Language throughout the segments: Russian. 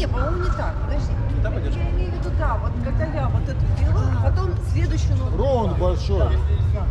Не, по-моему, не так. Подожди. Ну, там идешь? Я имею в виду, да, вот когда я вот эту делаю, а потом следующую ногу. Рон большой. Да.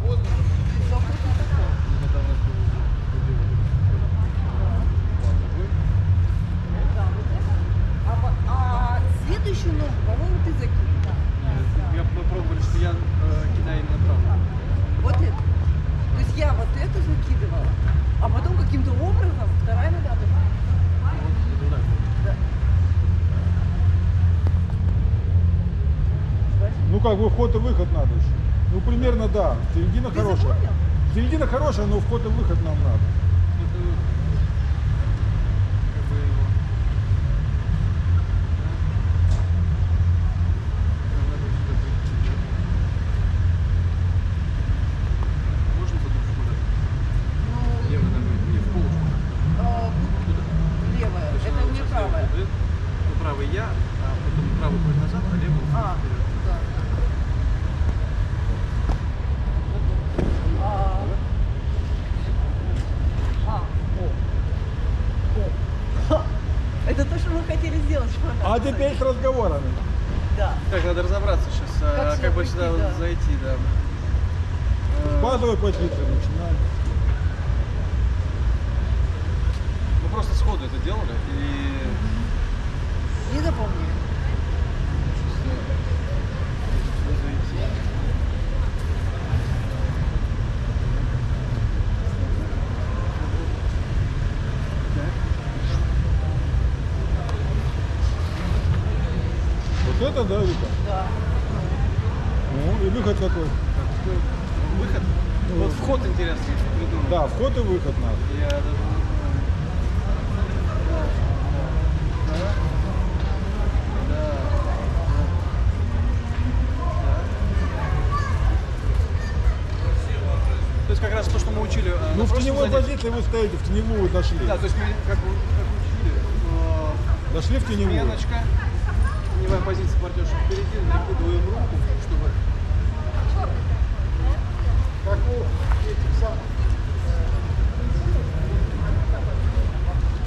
Ну как бы вход и выход надо еще. Ну примерно да. Середина Ты хорошая. запомнил? Середина хорошая, но вход и выход нам надо. Правый я, а потом правый назад, а левый А, вперед. да. А, а, о. О. Ха. Это то, что мы хотели сделать. А теперь с разговорами. Да. Так, надо разобраться сейчас, Как а, как бы прийти, сюда да. зайти, да. Э, Базовой позиции начинаем. Мы просто сходу это делали и Не запомнили. сейчас зайти. Вот это да, Вика? Да. Ну и выход какой? Выход? Вот вход интересный придумал. Да, вход и выход надо. Я даже. То есть как раз то, что мы учили. э, Ну в теневой позиции вы стоите, в теневую дошли. Да, то есть мы как, как учили. э, Дошли в теневую. Сменочка. Теневая позиция партнерша впереди, накидываем руку, чтобы Как у этих самых.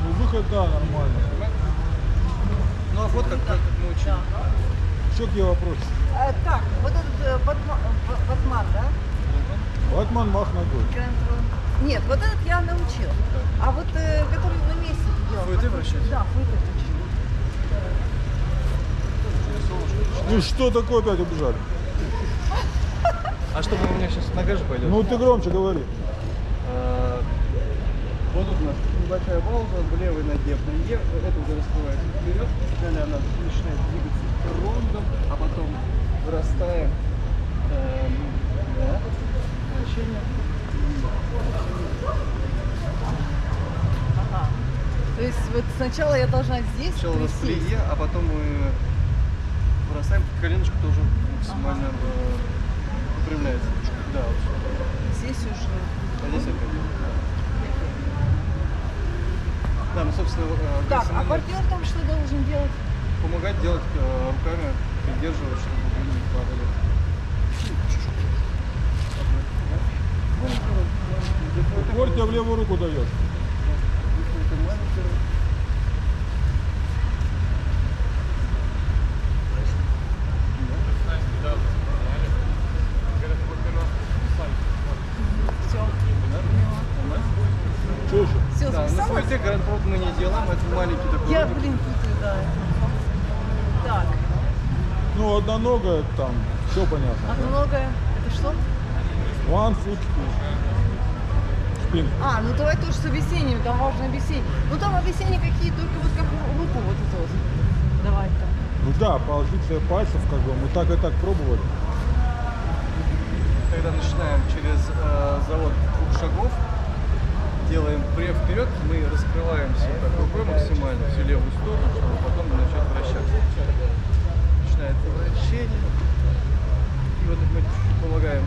Ну выход, да, нормально. Ну а вот как, как мы. Да. Еще какие вопросы? А, так, вот этот э, Батма- Ба- Батман, да? Ватман мах ногой. Нет, вот этот я научил. А вот э, который на месте делал. Фуэте как- вращать? Да, фуэте Ну что такое опять убежали? А чтобы у меня сейчас нога же пойдет? Ну ты громче говори. А, Вот тут у нас небольшая пауза, в левой ноге прие, это уже раскрывается вперед, далее она начинает двигаться рондом, а потом вырастаем. Эм, да, вращение. То есть вот сначала я должна здесь Сначала у нас присесть. плие, а потом мы бросаем, коленочка тоже максимально э, выпрямляется. Да, вот. Здесь уже. А здесь опять. Да, мы, собственно, э, Так, а партнер там что должен делать? помогать делать э, руками, придерживать, чтобы вы не падали. Упор тебе в левую руку дает. Все. Что еще? Все, Фуэте гранд мы не делаем, это маленький такой Я, ролик. блин, путаю, да. Так, Ну одноногая там, все понятно. одноногая. Это что? One foot спин. А, ну давай тоже с объяснениями, там важно объяснение. Ну там объяснения какие, только вот как руку вот это вот. Давай там. Ну да, позиция пальцев, как бы мы так и так пробовали. Когда начинаем через э, завод двух шагов, делаем вперед, мы раскрываемся вот так рукой максимально, всю левую сторону, чтобы потом начать вращаться. Начинается вращение. И вот мы чуть-чуть помогаем.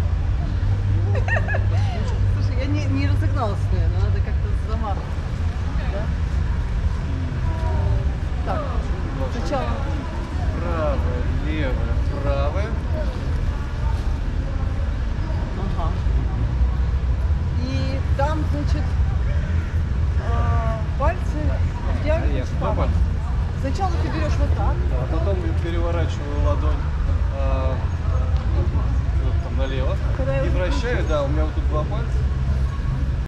Слушай, я не, не разогналась, надо как-то замахнуть. Да? Так, сначала. Правая, левая, правая. Ага. И там, значит, а, пальцы втягиваешь Нет, в два память. пальца. Сначала ты берешь вот так. А потом переворачиваю ладонь а, вот там налево. Когда И вращаю, да, у меня вот тут два пальца.